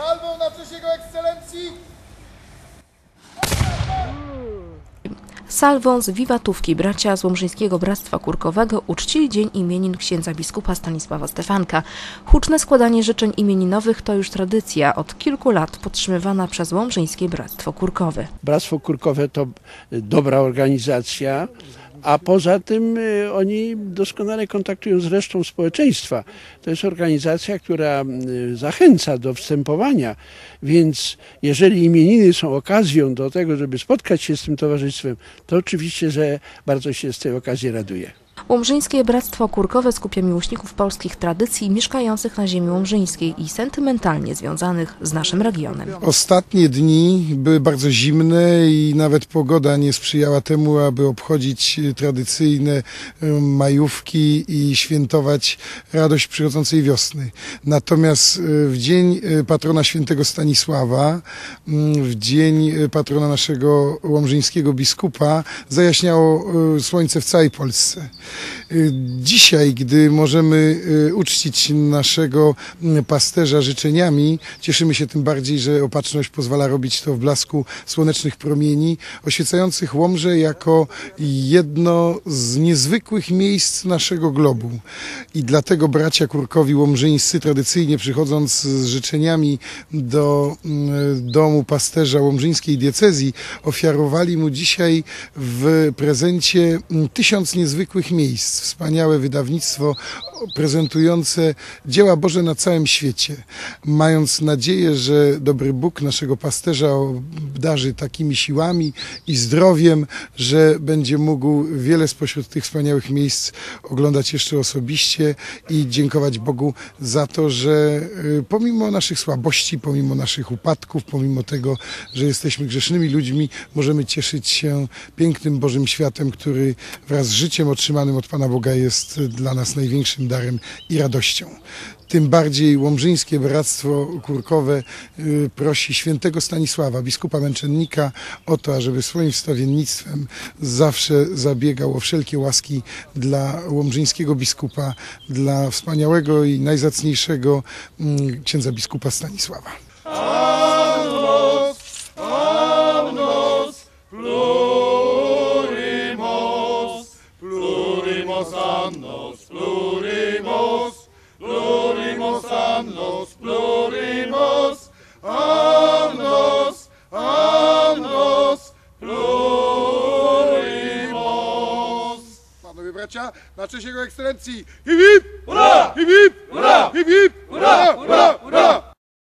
Salwą na cześć Jego Ekscelencji Salwą z wiwatówki bracia z Łomżyńskiego Bractwa Kurkowego uczcili dzień imienin księdza biskupa Stanisława Stefanka. Huczne składanie życzeń imieninowych to już tradycja od kilku lat podtrzymywana przez Łomżyńskie Bractwo Kurkowe. Bractwo Kurkowe to dobra organizacja, a poza tym y, oni doskonale kontaktują z resztą społeczeństwa. To jest organizacja, która y, zachęca do wstępowania, więc jeżeli imieniny są okazją do tego, żeby spotkać się z tym towarzystwem, to oczywiście, że bardzo się z tej okazji raduję. Łomżyńskie Bractwo Kurkowe skupia miłośników polskich tradycji mieszkających na ziemi łomżyńskiej i sentymentalnie związanych z naszym regionem. Ostatnie dni były bardzo zimne i nawet pogoda nie sprzyjała temu, aby obchodzić tradycyjne em, majówki i świętować radość przychodzącej wiosny. Natomiast e, w dzień e, patrona świętego Stanisława, w dzień patrona naszego łomżyńskiego biskupa zajaśniało słońce w całej Polsce. Y, Dzisiaj, gdy możemy y, uczcić naszego mm, pasterza życzeniami, cieszymy się tym bardziej, że opatrzność pozwala robić to w blasku słonecznych promieni, oświecających Łomże jako jedno z niezwykłych miejsc naszego globu. I dlatego bracia kurkowi łomżyńscy tradycyjnie przychodząc z życzeniami do mm, domu pasterza łomżyńskiej diecezji, ofiarowali mu dzisiaj w prezencie mm, tysiąc niezwykłych miejsc. Wspaniałe wydawnictwo prezentujące dzieła Boże na całym świecie. Mając nadzieję, że dobry Bóg naszego pasterza obdarzy takimi siłami i zdrowiem, że będzie mógł wiele spośród tych wspaniałych miejsc oglądać jeszcze osobiście i dziękować Bogu za to, że y, pomimo naszych słabości, pomimo naszych upadków, pomimo tego, że jesteśmy grzesznymi ludźmi, możemy cieszyć się pięknym Bożym światem, który wraz z życiem otrzymanym od Pana Boga jest dla nas największym darem i radością. Tym bardziej Łomżyńskie Bractwo Kurkowe y, prosi świętego Stanisława, biskupa męczennika, o to, ażeby swoim wstawiennictwem zawsze zabiegał o wszelkie łaski dla łomżyńskiego biskupa, dla wspaniałego i najzacniejszego mm, księdza biskupa Stanisława. nos annos plurimus, plurimus annos plurimus, annos, annos plurimus. Panowie bracia, na cześć Jego Ekscelencji! Hip hip! Ura! Hip hip! Ura! Hip hip! Ura! Ura! Ura! Ura!